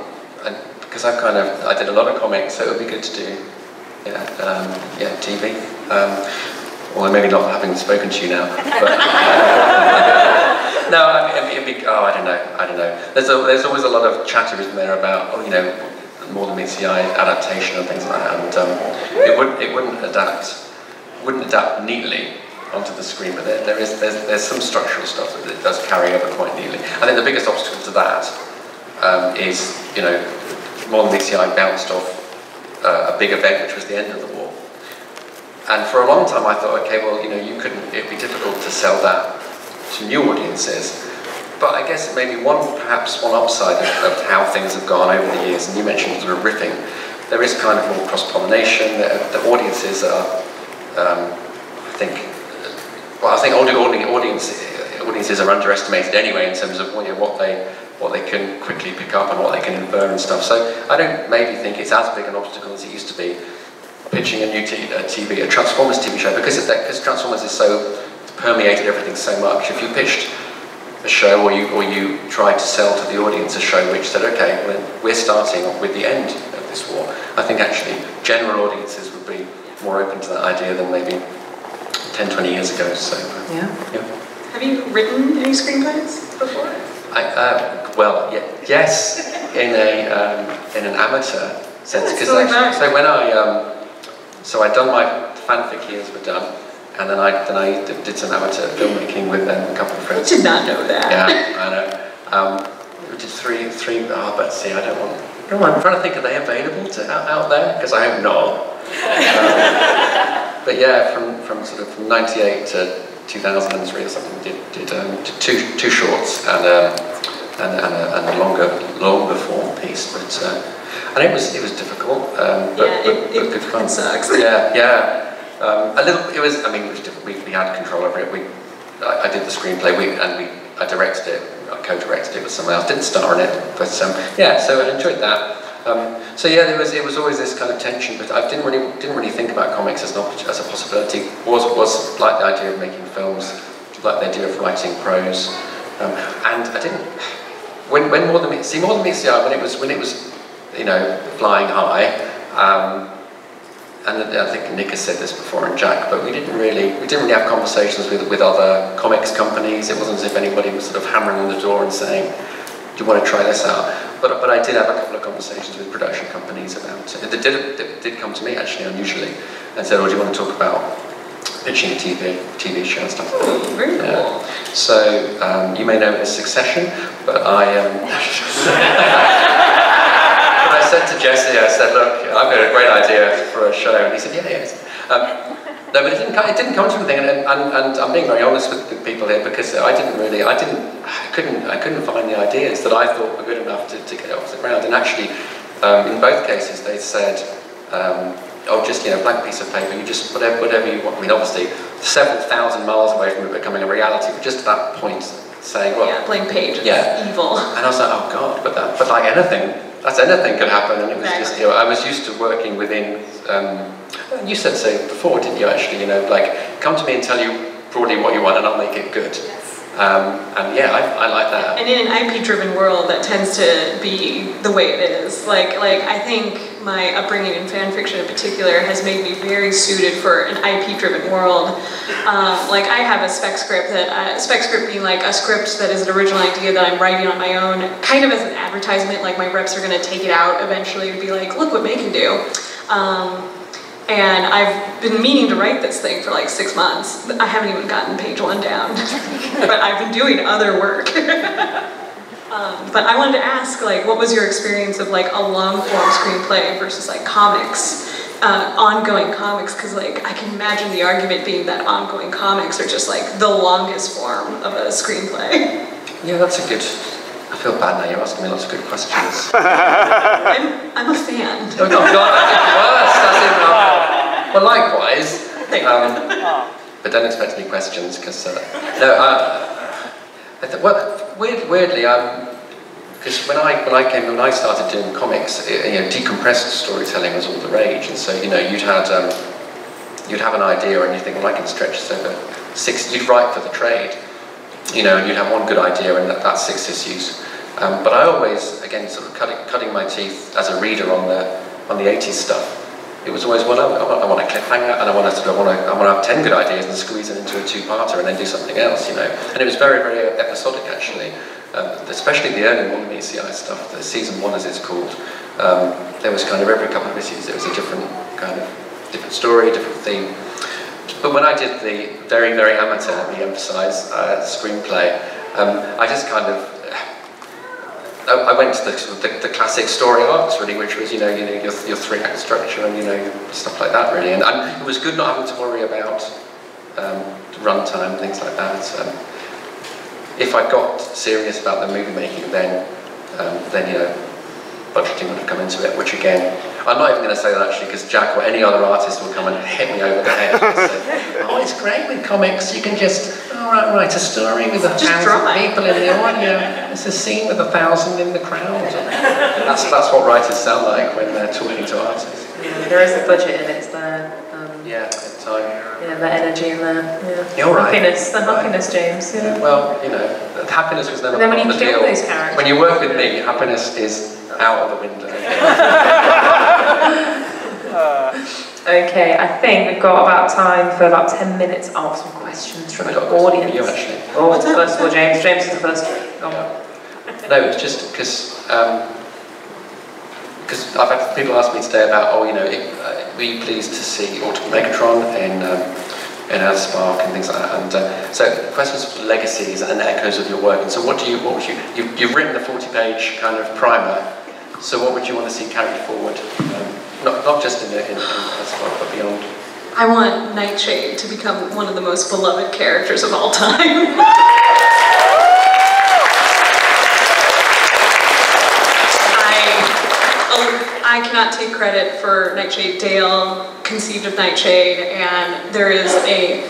I, because I kind of I did a lot of comics, so it would be good to do yeah um, yeah TV. Um, maybe not having spoken to you now. But, no, I mean, it'd be, oh, I don't know, I don't know. There's, a, there's always a lot of chatter, isn't there, about, oh, you know, more than meets the eye adaptation and things like that, and um, it, wouldn't it wouldn't adapt, wouldn't adapt neatly onto the screen, but there, there is, there's, there's some structural stuff that does carry over quite neatly. I think the biggest obstacle to that um, is, you know, the eye bounced off uh, a big event, which was the end of the war. And for a long time I thought, okay, well, you know, you couldn't, it'd be difficult to sell that to new audiences. But I guess maybe one, perhaps one upside of, of how things have gone over the years, and you mentioned sort of riffing, there is kind of more cross-pollination, the, the, audiences are, um, I think, well, I think audience, audiences are underestimated anyway in terms of you know, what they what they can quickly pick up and what they can infer and stuff. So I don't maybe think it's as big an obstacle as it used to be pitching a new TV, a Transformers TV show, because because Transformers is so permeated everything so much. If you pitched a show or you or you tried to sell to the audience a show which said, okay, well, we're starting with the end of this war, I think actually general audiences would be more open to that idea than maybe 10, 20 years ago. So yeah. yeah. Have you written any screenplays before? I, uh, well, yeah, yes, in a um, in an amateur sense. Because so when I um, so I'd done my fanfic years were done, and then I then I did some amateur filmmaking with them, a couple of friends. I did not know that. Yeah, I know. Um, we did three, three. Oh, but see, I don't want. On. I'm trying to think, are they available to out, out there? Because I hope not. um, but yeah, from from sort of from '98 to 2003 or something, did did, um, did two two shorts and. Um, and, and, a, and a longer longer form piece, but uh, and it was it was difficult, um, but, yeah, it, but, but good fun. sucks. Yeah, yeah. Um, a little. It was. I mean, it was difficult. We, we had control over it. We, I, I did the screenplay. We and we. I directed it. I co-directed it with someone else. Didn't star in it, but um, yeah. So I enjoyed that. Um, so yeah, there was it was always this kind of tension, but I didn't really didn't really think about comics as an as a possibility. Was was like the idea of making films, like the idea of writing prose, um, and I didn't. When when more than see more than meets the eye when it was when it was you know, flying high. Um, and I think Nick has said this before and Jack, but we didn't really we didn't really have conversations with with other comics companies. It wasn't as if anybody was sort of hammering on the door and saying, "Do you want to try this out?" But but I did have a couple of conversations with production companies about it. They did it did come to me actually unusually and said, "Oh, do you want to talk about pitching a TV TV show and stuff?" Oh, very cool. So um, you may know it as Succession, but I um, said to Jesse, I said, look, I've got a great idea for a show. And he said, yeah, yeah. Um, no, but it didn't, it didn't come to anything, and, and, and I'm being very honest with, with people here because I didn't really, I didn't, I couldn't, I couldn't find the ideas that I thought were good enough to, to get off the ground. And actually, um, in both cases, they said, um, oh, just you know, blank piece of paper. You just whatever, whatever you want. I mean, obviously, several thousand miles away from it becoming a reality, but just at that point, saying, well, yeah, blank page, yeah, evil. And I was like, oh god, but that, but like anything, that's anything could happen. And it was just, you know, I was used to working within. Um, you said so before, didn't you? Actually, you know, like come to me and tell you broadly what you want, and I'll make it good. Yes. Um, and yeah, I, I, like that. And in an IP-driven world, that tends to be the way it is. Like, like I think my upbringing in fan fiction in particular has made me very suited for an IP-driven world. Um, like I have a spec script that, uh, spec script being like a script that is an original idea that I'm writing on my own, kind of as an advertisement, like my reps are gonna take it out eventually to be like, look what Mae can do. Um, and I've been meaning to write this thing for like six months. I haven't even gotten page one down, but I've been doing other work. um, but I wanted to ask, like, what was your experience of like a long form screenplay versus like comics, uh, ongoing comics? Because like I can imagine the argument being that ongoing comics are just like the longest form of a screenplay. Yeah, that's a good. I feel bad now, you're asking me lots of good questions. I'm, I'm a fan. oh, God, God, that's even worse. That's even, well, likewise. Thank you. Um, but don't expect any questions, because, uh, no, uh, I th- well, weird, weirdly, um, because when I when I came when I started doing comics, it, you know, decompressed storytelling was all the rage, and so you know you'd had um, you'd have an idea and you think, well, I can stretch this over six. You'd write for the trade, you know, and you'd have one good idea and that, that's six issues. Um, but I always, again, sort of cutting cutting my teeth as a reader on the on the 80s stuff. It was always, well, I, I want a cliffhanger, and I want to, I want to, I want to have ten good ideas and squeeze it into a two-parter, and then do something else, you know. And it was very, very episodic, actually um, especially the early modern ECI stuff, the season one as it's called, um, there was kind of every couple of issues there was a different kind of different story, different theme. But when I did the very, very amateur, me emphasise, uh, screenplay, um, I just kind of I went to the, the, the, classic story arcs really, which was you know you know your, your three act structure and you know stuff like that really, and, and it was good not having to worry about um, runtime things like that. Um, if I got serious about the movie making, then um, then you know budgeting would have come into it. Which again, I'm not even going to say that actually, because Jack or any other artist will come and hit me over the head. And say, oh, it's great with comics. You can just all right, oh, write a story with a just thousand people in the audience. It's a scene with a thousand in the crowd. That's that's what writers sound like when they're talking to artists. Yeah, there is a budget and it's there. Um, yeah, time. Yeah, the energy and the yeah. You're right. happiness, the happiness, James. Yeah. Well, you know, happiness was never. And then when you the kill deal. those characters. When you work with me, happiness is out of the window. okay, I think we've got about time for about ten minutes of some questions from the audience. You actually. Oh, first of all, James. James is the first. Go on. No, it's just because. Um, because I've had people ask me today about, oh, you know, it, uh, were you pleased to see Ultimate Megatron in um, in Earthspark and things like that? And uh, so questions of legacies and echoes of your work. And so what do you, what would you, you you've written the 40-page kind of primer. So what would you want to see carried forward? Um, not, not just in, the, in, in Earthspark, but beyond. I want Nightshade to become one of the most beloved characters of all time. I cannot take credit for Nightshade. Dale conceived of Nightshade, and there is a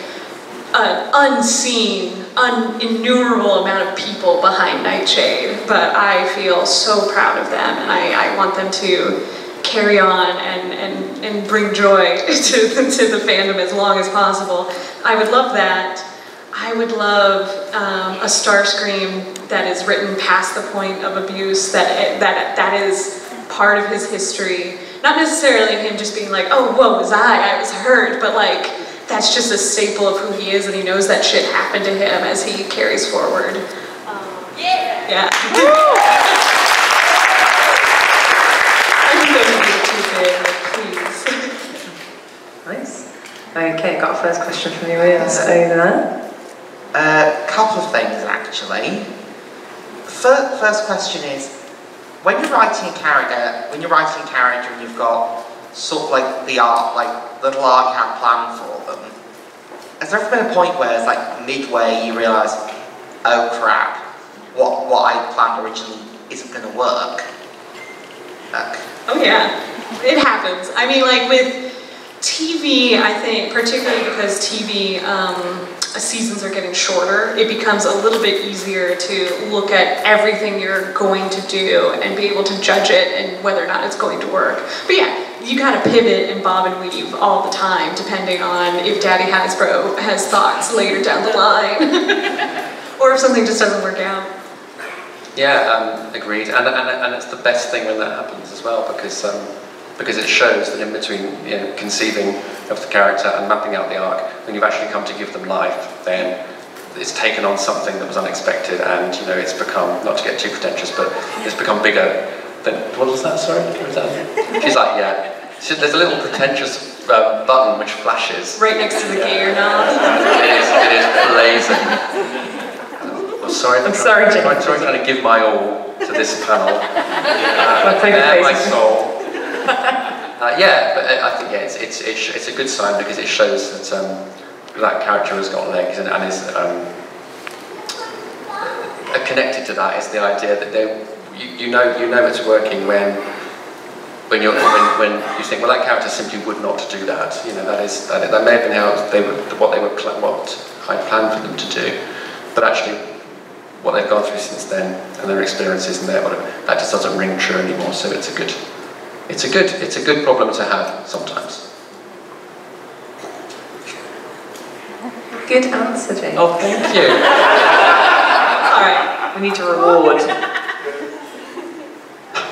an unseen, un innumerable amount of people behind Nightshade, but I feel so proud of them, and I, I want them to carry on and, and, and bring joy to, to the fandom as long as possible. I would love that. I would love um, a Starscream that is written past the point of abuse, that, that, that is part of his history. Not necessarily him just being like, oh, whoa, was I? I was hurt, but like, that's just a staple of who he is, and he knows that shit happened to him as he carries forward. Um, yeah! Yeah. I think those would be the big, please. nice. Okay, got a first question from the audience over there. A uh, couple of things, actually. First question is, when you're writing a character, when you're writing a character and you've got sort of like the art, like little art you have planned for them, has there ever been a point where it's like midway you realise, oh crap, what what I planned originally isn't going to work? Like, oh yeah, it happens. I mean, like with TV, I think, particularly because TV um, seasons are getting shorter, it becomes a little bit easier to look at everything you're going to do and be able to judge it and whether or not it's going to work. But yeah, you of pivot and bob and weave all the time depending on if Daddy Hasbro has thoughts later down the line or if something just doesn't work out. Yeah, um, agreed. And, and, and it's the best thing when that happens as well because um, because it shows that in between you know, conceiving of the character and mapping out the arc, when you've actually come to give them life, then it's taken on something that was unexpected and you know it's become, not to get too pretentious, but it's become bigger than, what was that, sorry? Was that? She's like, yeah. So there's a little pretentious uh, button which flashes. Right next to the gear knob. it is, it is blazing. I'm sorry, I'm, I'm sorry, I'm trying to give my all to this panel. Uh, my soul. Uh, yeah, but uh, I think yeah, it's, it's, it's, a good sign because it shows that um, that character has got legs and, and is um, connected to that is the idea that they, you, you know, you know it's working when when, you're, when, when you think, well, that character simply would not do that. You know, that is that, that may have been how they were, what they were, what I planned for them to do, but actually, what they've gone through since then and their experiences and their whatever, that just doesn't ring true anymore. So it's a good, it's a good, it's a good problem to have sometimes. Good answer, Jane. Oh, thank you. All right, we need to reward.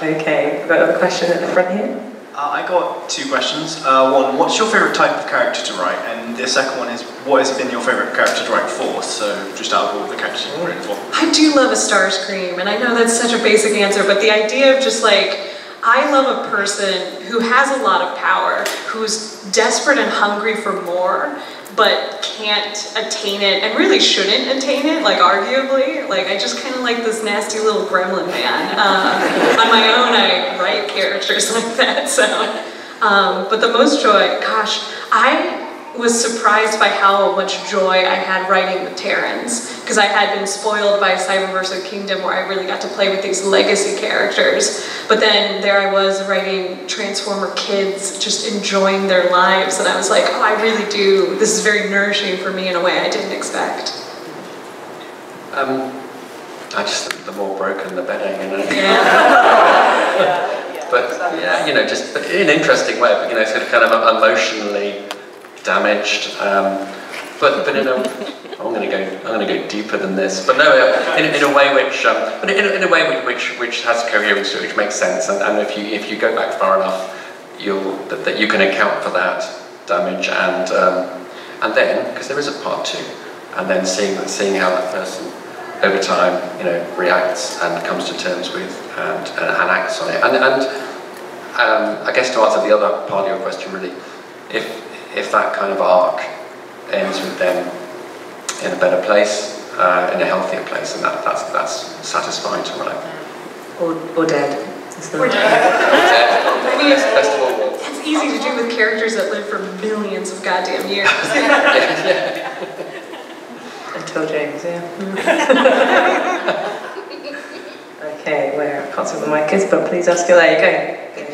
Okay, we've got another question at the front here. Uh, I got two questions. Uh, one, what's your favourite type of character to write? And the second one is, what has been your favourite character to write for? So, just out of all the characters you've written for. I do love a Starscream, and I know that's such a basic answer, but the idea of just like, I love a person who has a lot of power, who's desperate and hungry for more, but can't attain it and really shouldn't attain it, like arguably. Like I just kind of like this nasty little gremlin man. Uh, on my own, I write characters like that. So, um, but the most joy, gosh, I was surprised by how much joy I had writing the Terrans because I had been spoiled by Cyberverse of Kingdom where I really got to play with these legacy characters. But then there I was writing Transformer kids, just enjoying their lives, and I was like, oh, I really do. This is very nourishing for me in a way I didn't expect. Um, I just think the more broken, the better, you know. Yeah. But yeah, you know, just in an interesting way, but you know, sort of kind of emotionally damaged. Um, but but in a, I'm going to go I'm going to go deeper than this. But no, uh, in, in a way which um, but in, in a way which, which has coherence which makes sense. And, and if you if you go back far enough, you'll that, that you can account for that damage and um, and then because there is a part two, and then seeing seeing how that person over time, you know, reacts and comes to terms with and, and, and acts on it. And, and um, I guess to answer the other part of your question, really, if if that kind of arc ends with them in a better place, uh, in a healthier place, and that, that's that's satisfying to write. Or, or dead. Is the- Or dead. I mean, it's best of all worlds. It's easy to do with characters that live for millions of goddamn years. Until James, yeah. okay, where I can't see what the mic is, but please ask your there you go.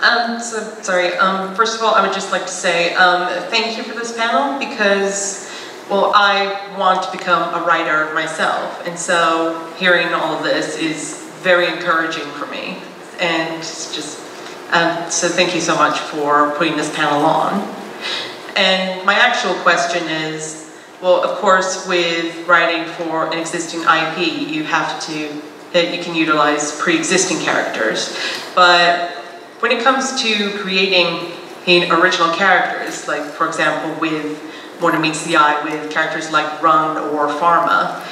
Um, so, sorry, um, first of all, I would just like to say um, thank you for this panel because, well, I want to become a writer myself, and so hearing all of this is very encouraging for me. And just, um, so thank you so much for putting this panel on. And my actual question is, well, of course, with writing for an existing IP, you have to, that you can utilize pre-existing characters. But when it comes to creating in original characters, like for example with More Than Meets the Eye, with characters like Rung or Pharma,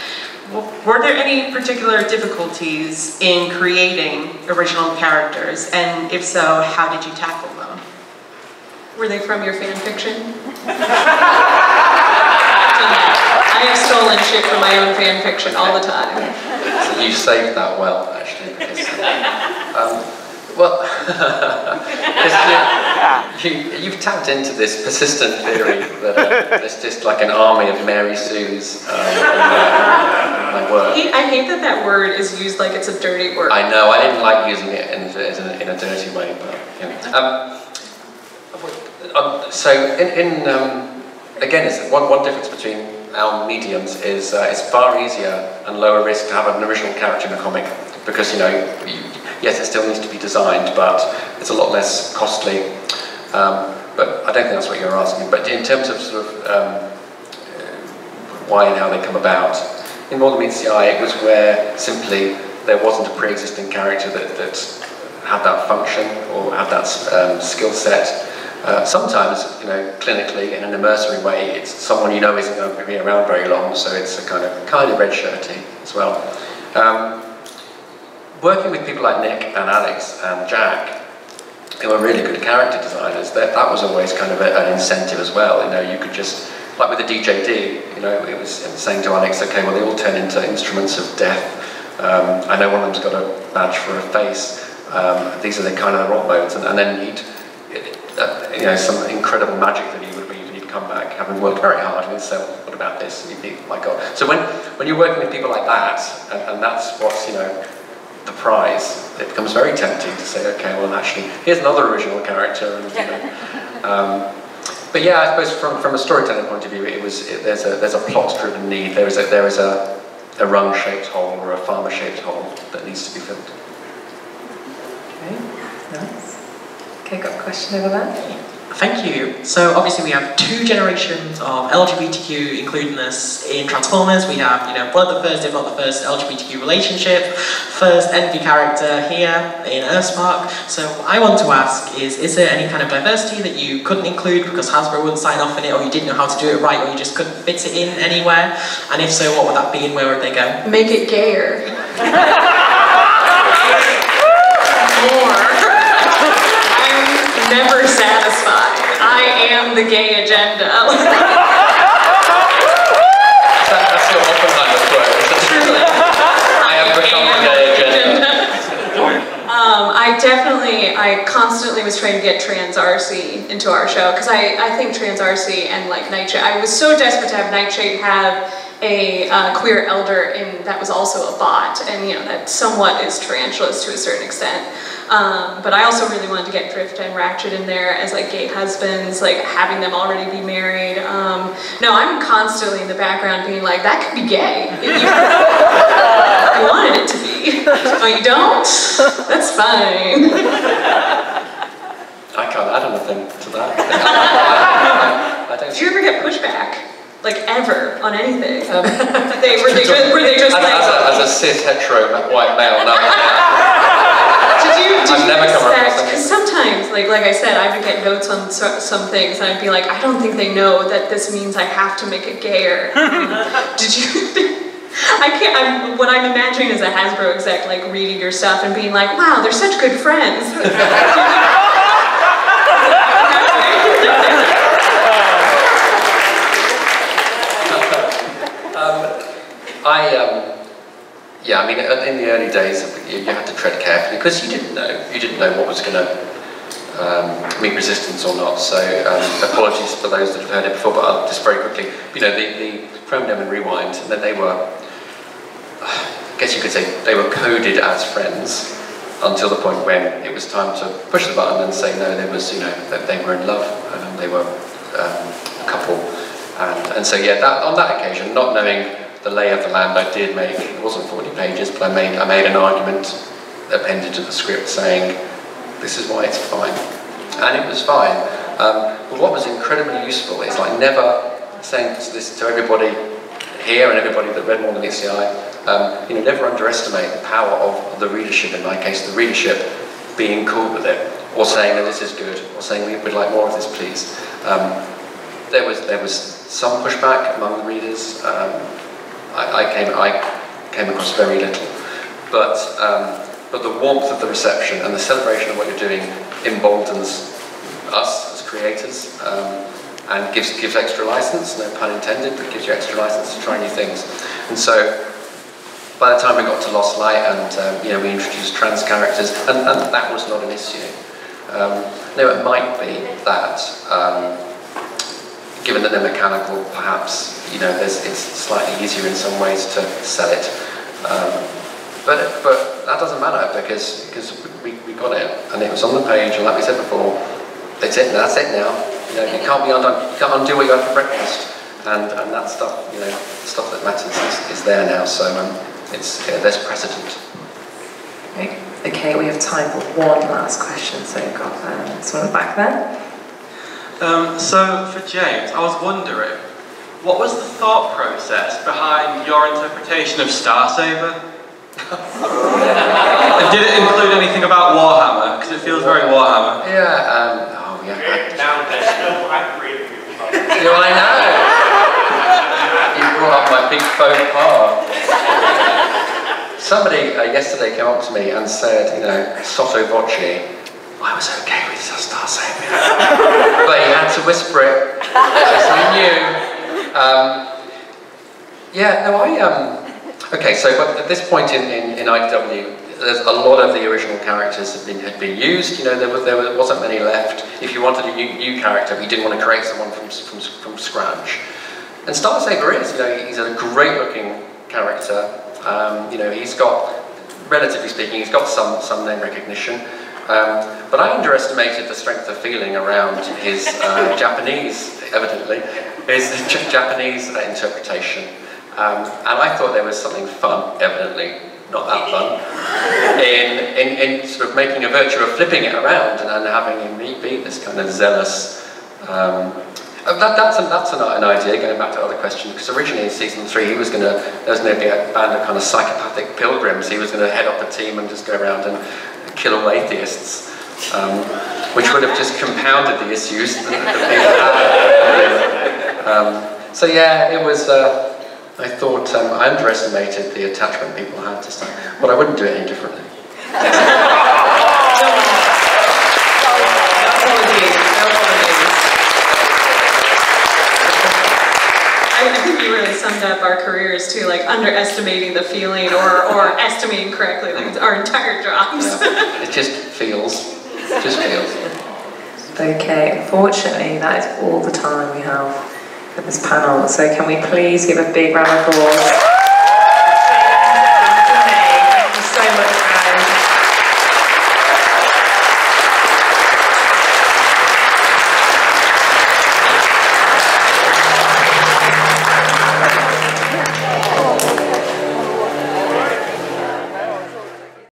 were there any particular difficulties in creating original characters? And if so, how did you tackle them? Were they from your fan fiction? I have stolen shit from my own fan fiction all the time. So you saved that well, actually. Because, um, well, you, you've tapped into this persistent theory that uh, there's just like an army of Mary Sues um, in, my, work. I hate- that that word is used like it's a dirty word. I know, I didn't like using it in, in, in a dirty way, but. Um, um, so, in, in um, again, it's one, one difference between our mediums is uh, it's far easier and lower risk to have an original character in a comic because you know, you, yes, it still needs to be designed, but it's a lot less costly. Um, but I don't think that's what you're asking. But in terms of sort of um, uh, why and how they come about, in More Than Meets the Eye, it was where simply there wasn't a pre-existing character that, that had that function or had that um, skill set. Uh, sometimes, you know, clinically in an immersory way, it's someone you know isn't going to be around very long, so it's a kind of kind of red shirty as well. Um, working with people like Nick and Alex and Jack, who are really good character designers, that, that was always kind of a, an incentive as well. You know, you could just, like with the DJD, you know, it was saying to Alex, okay, well, they all turn into instruments of death. Um, I know one of them's got a badge for a face. Um, these are the kind of the rock modes, and, and then he'd, uh, you know, some incredible magic that he would, he'd come back having worked very hard and say, well, what about this? And you think, my God. So when, when you're working with people like that, and, and that's what's, you know, the prize, it becomes very tempting to say, okay, well actually, here's another original character. And, you know, um, but yeah, I suppose from, from a storytelling point of view, it was it, there's a there's a plot-driven need. There is a there is a a rung-shaped hole or a Pharma-shaped hole that needs to be filled. Okay, nice. Okay, got a question over there? Thank you. So obviously we have two generations of LGBTQ includedness in Transformers. We have, you know, one of the first, if not the first, LGBTQ relationship, first enby character here in Earthspark. So I want to ask is, is there any kind of diversity that you couldn't include because Hasbro wouldn't sign off on it, or you didn't know how to do it right, or you just couldn't fit it in anywhere? And if so, what would that be and where would they go? Make it gayer. More. I'm never satisfied. I am the gay agenda. That, that's your Oppenheimer quote. Truly. I have become the gay agenda. Um, I definitely, I constantly was trying to get Trans Arcee into our show because I, I think Trans Arcee and like Nightshade, I was so desperate to have Nightshade have a uh, queer elder and that was also a bot and you know that somewhat is tarantulas to a certain extent. Um, but I also really wanted to get Drift and Ratchet in there as like gay husbands, like having them already be married. Um, no, I'm constantly in the background being like, that could be gay. If you, if you wanted it to be. Oh, you don't? That's fine. I can't add anything to that. I, don't. Did you ever get pushback? Like ever on anything? they were they just were they just as, like as, a, as a cis hetero white male, no. Did you did I've never come across Because sometimes, like like I said, I would get notes on so, some things, and I'd be like, I don't think they know that this means I have to make it gayer. did you? I can't. I'm, what I'm imagining is a Hasbro exec like reading your stuff and being like, "Wow, they're such good friends." I, um, yeah, I mean, in the early days, you, had to tread carefully because you didn't know. You didn't know what was going to um, meet resistance or not. So, um, apologies for those that have heard it before, but I'll just very quickly. You know, the, the Chromedome and Rewind, and then they were, I guess you could say, they were coded as friends until the point when it was time to push the button and say no, there was, you know, that they were in love and they were um, a couple. And, and so, yeah, that, on that occasion, not knowing the lay of the land, I did make, it wasn't 40 pages, but I made, I made an argument appended to the script saying, this is why it's fine. And it was fine. Um, but what was incredibly useful is like never saying this to everybody here and everybody that read more than eye, um, you know, never underestimate the power of the readership, in my case, the readership being cool with it, or saying that this is good, or saying we would like more of this, please. Um, there was there was some pushback among the readers. Um, I, I, came I came across very little, but um, but the warmth of the reception and the celebration of what you're doing emboldens us as creators um, and gives gives extra license, no pun intended, but gives you extra license to try new things. And so by the time we got to Lost Light and um, you know we introduced trans characters, and, and that was not an issue. Um, no, it might be that, um, given that they're mechanical, perhaps you know it's slightly easier in some ways to sell it. Um, but but that doesn't matter because because we, we got it and it was on the page, and like we said before, that's it. That's it now. You know, you can't be undone. You can't undo what you had for breakfast, and and that stuff, you know, stuff that matters is, is there now. So. Um, it's, uh, there's precedent. Okay. okay, we have time for one last question. So we've got um, someone back there. Um, so for James, I was wondering, what was the thought process behind your interpretation of Star Saber? did it include anything about Warhammer? Because it feels very Warhammer. Yeah. Um, oh yeah. Now there's no. Yeah, well, I know. You brought up my big faux pas. Somebody uh, yesterday came up to me and said, you know, sotto voce, I was okay with Star Saber. but he had to whisper it, because he knew. Um, yeah, no, I, um, okay, so but at this point in, in, in there's a lot of the original characters had been had been used. You know, there was there wasn't many left. If you wanted a new, new character, you didn't want to create someone from from from scratch. And Star Saber is, you know, he's a great looking character. Um, you know, he's got, relatively speaking, he's got some some name recognition. Um, but I underestimated the strength of feeling around his uh, Japanese, evidently, his Japanese interpretation. Um, and I thought there was something fun, evidently, not that fun, in, in, in sort of making a virtue of flipping it around and, and having him be this kind of zealous. Um, that, that's, an, that's an, an, idea, going back to other questions, because originally in season three he was going to, there was going to be a band of kind of psychopathic pilgrims, he was going to head up a team and just go around and kill all atheists, um, which would have just compounded the issues that, that had. Um, so yeah, it was, uh, I thought um, I underestimated the attachment people had to stuff, but I wouldn't do it any differently. I think you really summed up our careers too, like underestimating the feeling or, or estimating correctly, like our entire jobs. Yeah. It just feels, it just feels. Okay, unfortunately that is all the time we have for this panel, so can we please give a big round of applause